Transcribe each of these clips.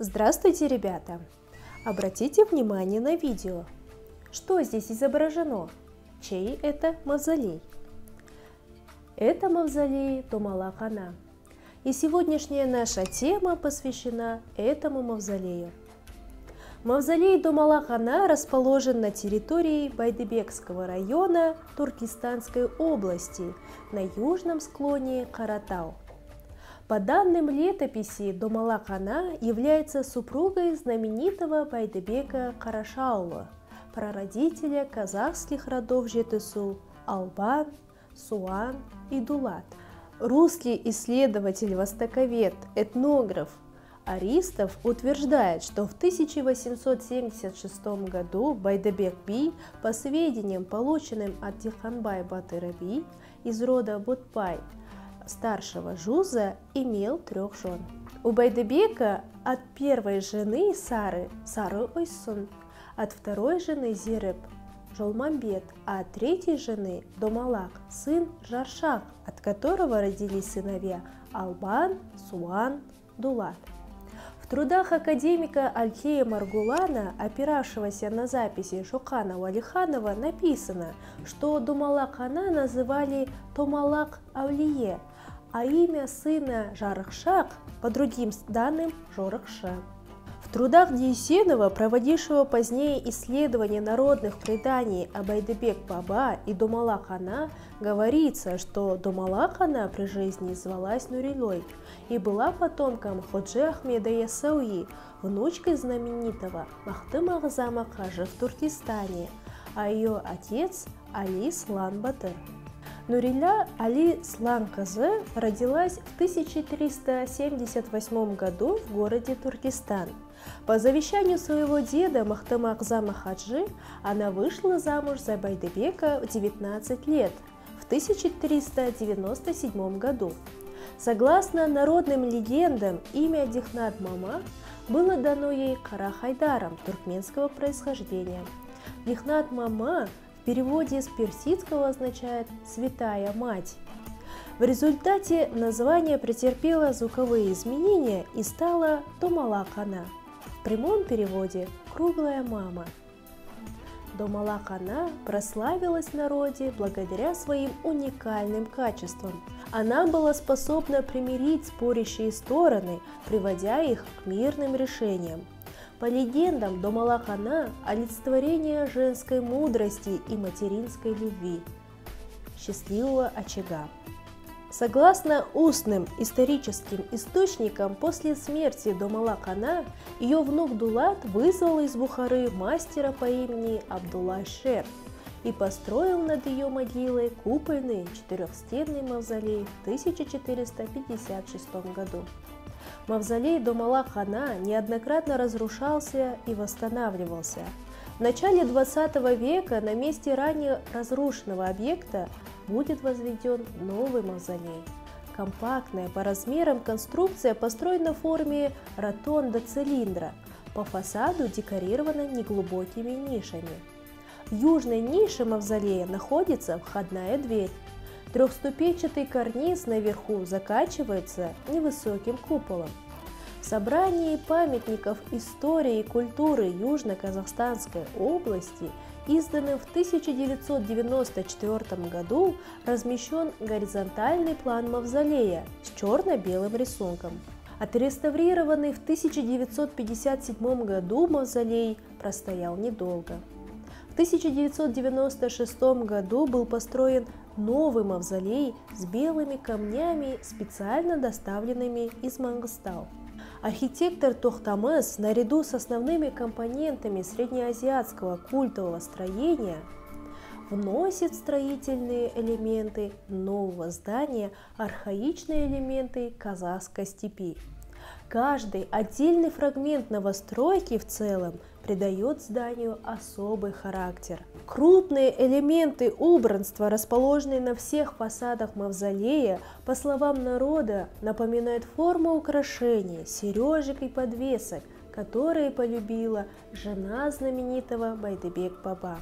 Здравствуйте, ребята! Обратите внимание на видео. Что здесь изображено? Чей это мавзолей? Это мавзолей Томалахана. И сегодняшняя наша тема посвящена этому мавзолею. Мавзолей Домалахана расположен на территории Байдыбекского района Туркестанской области на южном склоне Каратау – по данным летописи, Домалакана является супругой знаменитого Байдебека Карашаула, прародителя казахских родов Жетысу Албан, Суан и Дулат. Русский исследователь-востоковед, этнограф Аристов утверждает, что в 1876 году Байдебек Би, по сведениям, полученным от Тиханбай Батыраби из рода Бутпай, старшего Жуза имел трех жен. У Байдебека от первой жены Сары Сары Ойсун, от второй жены Зиреб Жолмамбет, а от третьей жены Домалак, сын Жаршак, от которого родились сыновья Албан, Суан, Дулат. В трудах академика Альтея Маргулана, опиравшегося на записи Шукана Валиханова, написано, что Думалак Хана называли Томалак Авлие, а имя сына Жарахшак, по другим данным, Жорахша. В трудах Диесенова, проводившего позднее исследования народных преданий об Айдебек-Баба и Думала-Хана, говорится, что Думала-Хана при жизни звалась Нурилой и была потомком Ходжи Ахмеда Ясауи, внучкой знаменитого Махтыма Агзама Кажи в Туркестане, а ее отец Али Слан Батыр. Нуриля Али Сланказы родилась в 1378 году в городе Туркестан. По завещанию своего деда Махтама Акзама Хаджи она вышла замуж за Байдебека в 19 лет в 1397 году. Согласно народным легендам, имя Дихнат Мама было дано ей Карахайдаром туркменского происхождения. Дихнат Мама переводе с персидского означает «святая мать». В результате название претерпело звуковые изменения и стало Домалакана. В прямом переводе «круглая мама». Домалакана прославилась в народе благодаря своим уникальным качествам. Она была способна примирить спорящие стороны, приводя их к мирным решениям. По легендам, Домалахана – олицетворение женской мудрости и материнской любви, счастливого очага. Согласно устным историческим источникам, после смерти Домалахана ее внук Дулат вызвал из Бухары мастера по имени Абдулла Шер и построил над ее могилой купольный четырехстенный мавзолей в 1456 году. Мавзолей Домала Хана неоднократно разрушался и восстанавливался. В начале 20 века на месте ранее разрушенного объекта будет возведен новый мавзолей. Компактная по размерам конструкция построена в форме ротонда-цилиндра. По фасаду декорирована неглубокими нишами. В южной нише мавзолея находится входная дверь. Трехступенчатый карниз наверху заканчивается невысоким куполом. В собрании памятников истории и культуры Южно-Казахстанской области, изданным в 1994 году, размещен горизонтальный план мавзолея с черно-белым рисунком. Отреставрированный в 1957 году мавзолей простоял недолго. В 1996 году был построен новый мавзолей с белыми камнями, специально доставленными из Мангостау. Архитектор Тохтамес наряду с основными компонентами среднеазиатского культового строения вносит строительные элементы нового здания архаичные элементы казахской степи. Каждый отдельный фрагмент новостройки в целом придает зданию особый характер. Крупные элементы убранства, расположенные на всех фасадах мавзолея, по словам народа, напоминают форму украшения, сережек и подвесок, которые полюбила жена знаменитого Байдебек Баба.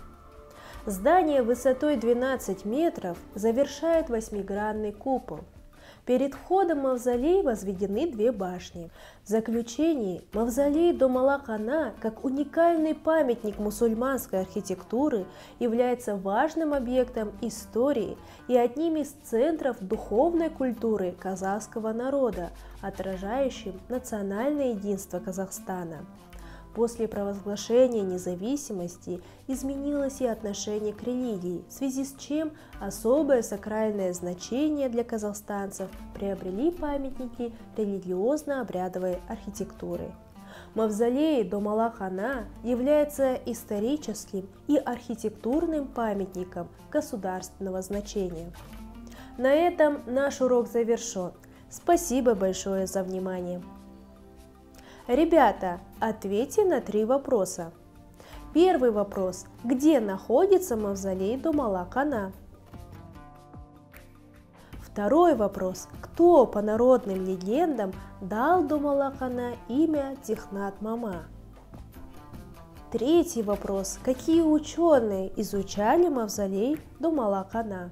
Здание высотой 12 метров завершает восьмигранный купол – Перед входом в мавзолей возведены две башни. В заключении мавзолей Домалакана, как уникальный памятник мусульманской архитектуры, является важным объектом истории и одним из центров духовной культуры казахского народа, отражающим национальное единство Казахстана. После провозглашения независимости изменилось и отношение к религии, в связи с чем особое сакральное значение для казахстанцев приобрели памятники религиозно-обрядовой архитектуры. Мавзолей Домалахана является историческим и архитектурным памятником государственного значения. На этом наш урок завершен. Спасибо большое за внимание. Ребята, ответьте на три вопроса. Первый вопрос. Где находится мавзолей Думала-Кана? Второй вопрос. Кто по народным легендам дал Думала-Кана имя Технат Мама? Третий вопрос. Какие ученые изучали мавзолей Думала-Кана?